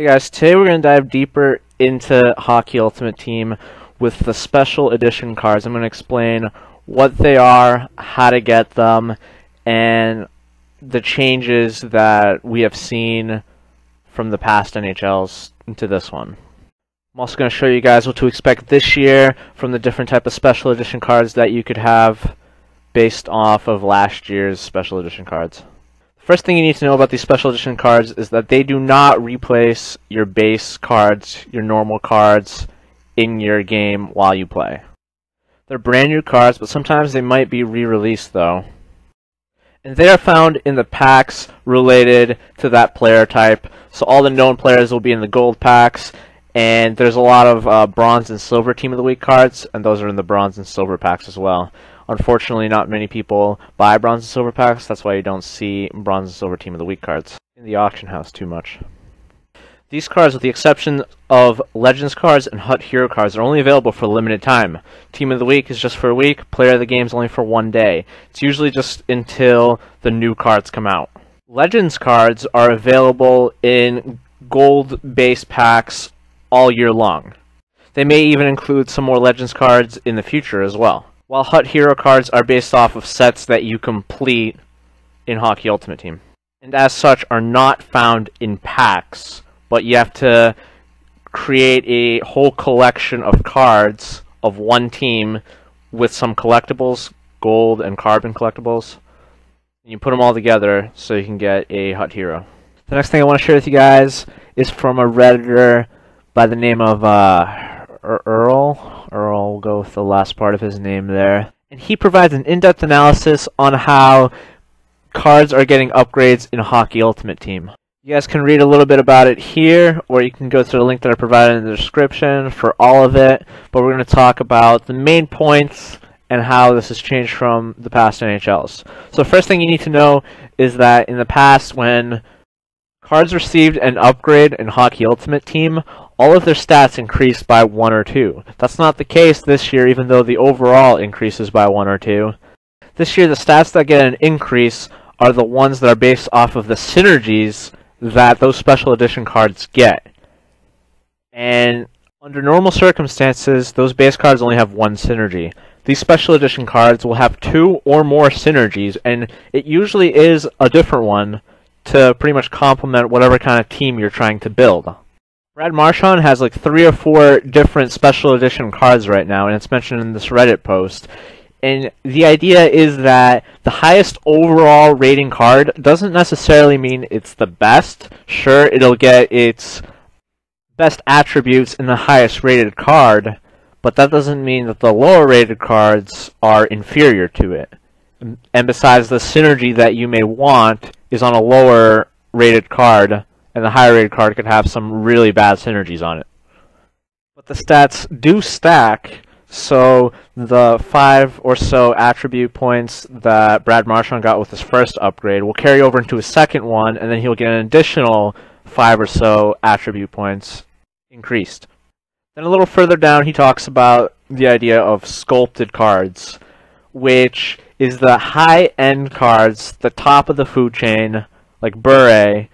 Hey guys, today we're going to dive deeper into Hockey Ultimate Team with the special edition cards. I'm going to explain what they are, how to get them, and the changes that we have seen from the past NHLs into this one. I'm also going to show you guys what to expect this year from the different type of special edition cards that you could have based off of last year's special edition cards. First thing you need to know about these special edition cards is that they do not replace your base cards, your normal cards, in your game while you play. They're brand new cards, but sometimes they might be re-released though. And they are found in the packs related to that player type. So all the known players will be in the gold packs, and there's a lot of uh, bronze and silver team of the week cards, and those are in the bronze and silver packs as well. Unfortunately, not many people buy bronze and silver packs. That's why you don't see bronze and silver team of the week cards in the auction house too much. These cards, with the exception of Legends cards and Hut Hero cards, are only available for a limited time. Team of the Week is just for a week, Player of the Game is only for one day. It's usually just until the new cards come out. Legends cards are available in gold base packs all year long. They may even include some more Legends cards in the future as well while Hut Hero cards are based off of sets that you complete in Hockey Ultimate Team. And as such are not found in packs, but you have to create a whole collection of cards of one team with some collectibles, gold and carbon collectibles. And you put them all together so you can get a Hut Hero. The next thing I want to share with you guys is from a Redditor by the name of uh, Earl or I'll go with the last part of his name there. And he provides an in-depth analysis on how cards are getting upgrades in Hockey Ultimate Team. You guys can read a little bit about it here, or you can go to the link that I provided in the description for all of it. But we're going to talk about the main points and how this has changed from the past NHLs. So first thing you need to know is that in the past when cards received an upgrade in Hockey Ultimate Team, all of their stats increased by one or two. That's not the case this year, even though the overall increases by one or two. This year, the stats that get an increase are the ones that are based off of the synergies that those special edition cards get. And under normal circumstances, those base cards only have one synergy. These special edition cards will have two or more synergies, and it usually is a different one to pretty much complement whatever kind of team you're trying to build. Brad Marchand has like three or four different special edition cards right now, and it's mentioned in this Reddit post. And the idea is that the highest overall rating card doesn't necessarily mean it's the best. Sure, it'll get its best attributes in the highest rated card, but that doesn't mean that the lower rated cards are inferior to it. And besides, the synergy that you may want is on a lower rated card and the higher rated card could have some really bad synergies on it. But the stats do stack, so the five or so attribute points that Brad Marchand got with his first upgrade will carry over into his second one, and then he'll get an additional five or so attribute points increased. Then a little further down, he talks about the idea of sculpted cards, which is the high-end cards, the top of the food chain, like Bure,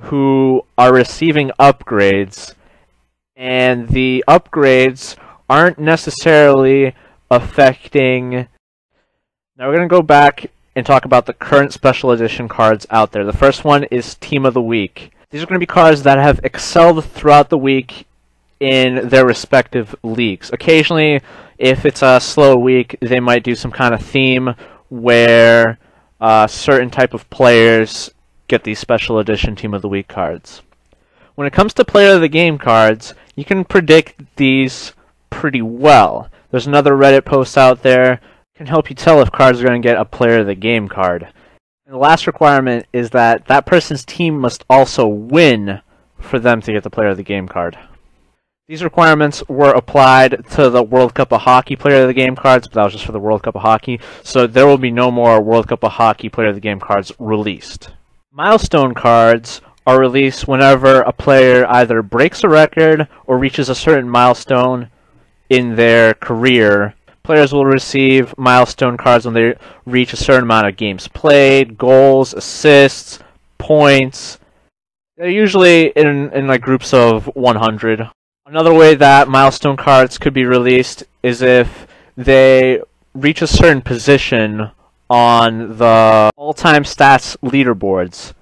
who are receiving upgrades, and the upgrades aren't necessarily affecting. Now we're going to go back and talk about the current special edition cards out there. The first one is Team of the Week. These are going to be cards that have excelled throughout the week in their respective leagues. Occasionally, if it's a slow week, they might do some kind of theme where uh, certain type of players get these special edition Team of the Week cards. When it comes to Player of the Game cards, you can predict these pretty well. There's another Reddit post out there can help you tell if cards are going to get a Player of the Game card. And the last requirement is that that person's team must also win for them to get the Player of the Game card. These requirements were applied to the World Cup of Hockey Player of the Game cards, but that was just for the World Cup of Hockey, so there will be no more World Cup of Hockey Player of the Game cards released. Milestone cards are released whenever a player either breaks a record or reaches a certain milestone in their career. Players will receive milestone cards when they reach a certain amount of games played, goals, assists, points, They're usually in in like groups of 100. Another way that milestone cards could be released is if they reach a certain position on the all-time stats leaderboards.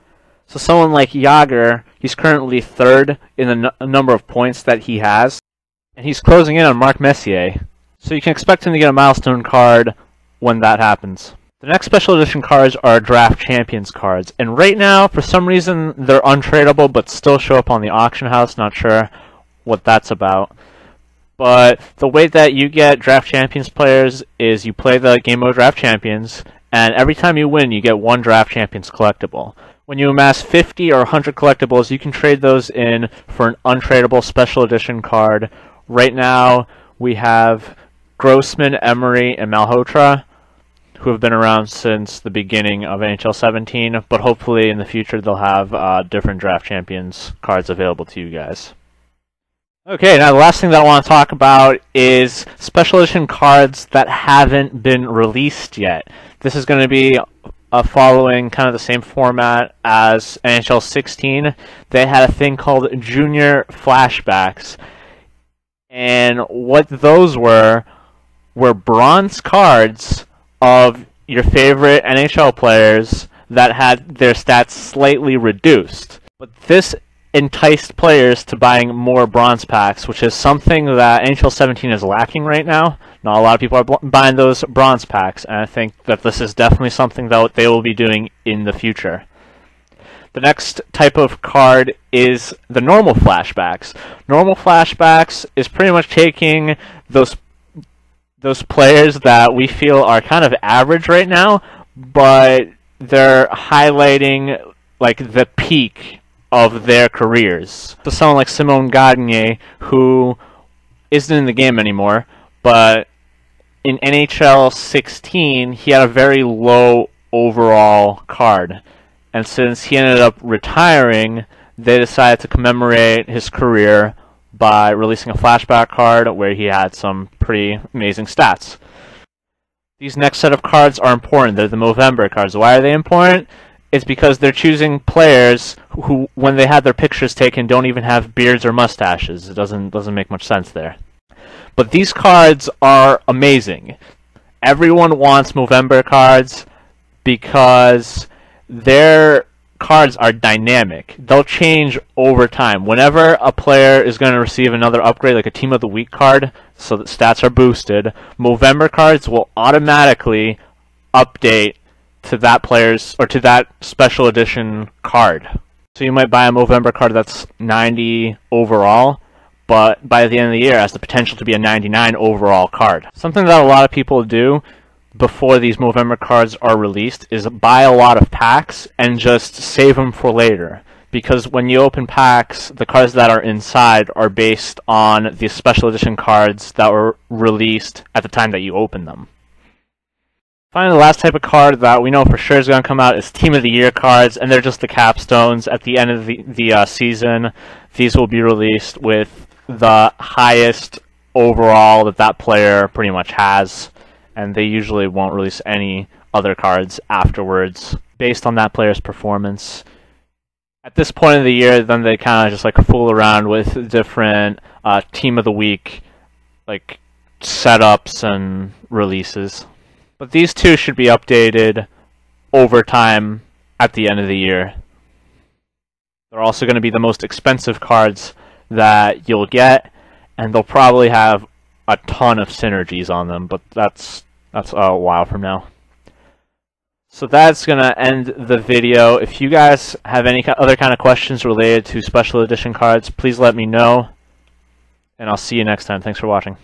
So someone like Jagr, he's currently third in the number of points that he has, and he's closing in on Mark Messier. So you can expect him to get a milestone card when that happens. The next special edition cards are draft champions cards, and right now, for some reason, they're untradeable but still show up on the auction house. Not sure what that's about. But the way that you get draft champions players is you play the game mode draft champions, and every time you win, you get one draft champions collectible. When you amass 50 or 100 collectibles, you can trade those in for an untradeable special edition card. Right now, we have Grossmann, Emery, and Malhotra, who have been around since the beginning of NHL 17, but hopefully in the future they'll have uh, different draft champions cards available to you guys. Okay, now the last thing that I want to talk about is special edition cards that haven't been released yet. This is going to be uh, following kind of the same format as NHL 16. They had a thing called Junior Flashbacks, and what those were were bronze cards of your favorite NHL players that had their stats slightly reduced. But this enticed players to buying more bronze packs, which is something that NHL 17 is lacking right now. Not a lot of people are buying those bronze packs, and I think that this is definitely something that they will be doing in the future. The next type of card is the normal flashbacks. Normal flashbacks is pretty much taking those those players that we feel are kind of average right now, but they're highlighting like the peak of their careers. So someone like Simon Gagne, who isn't in the game anymore, but in NHL 16, he had a very low overall card. And since he ended up retiring, they decided to commemorate his career by releasing a flashback card where he had some pretty amazing stats. These next set of cards are important. They're the Movember cards. Why are they important? It's because they're choosing players who, when they had their pictures taken, don't even have beards or mustaches. It doesn't doesn't make much sense there. But these cards are amazing. Everyone wants Movember cards because they're cards are dynamic. They'll change over time. Whenever a player is going to receive another upgrade, like a Team of the Week card, so that stats are boosted, Movember cards will automatically update to that player's or to that special edition card. So you might buy a Movember card that's 90 overall, but by the end of the year has the potential to be a 99 overall card. Something that a lot of people do before these Movember cards are released is buy a lot of packs and just save them for later. Because when you open packs, the cards that are inside are based on the special edition cards that were released at the time that you open them. Finally, the last type of card that we know for sure is going to come out is Team of the Year cards, and they're just the capstones at the end of the, the uh, season. These will be released with the highest overall that that player pretty much has and they usually won't release any other cards afterwards based on that player's performance. At this point of the year, then they kind of just like fool around with different uh, team of the week like setups and releases. But these two should be updated over time at the end of the year. They're also going to be the most expensive cards that you'll get, and they'll probably have a ton of synergies on them, but that's that's a while from now. So that's going to end the video. If you guys have any other kind of questions related to special edition cards, please let me know. And I'll see you next time. Thanks for watching.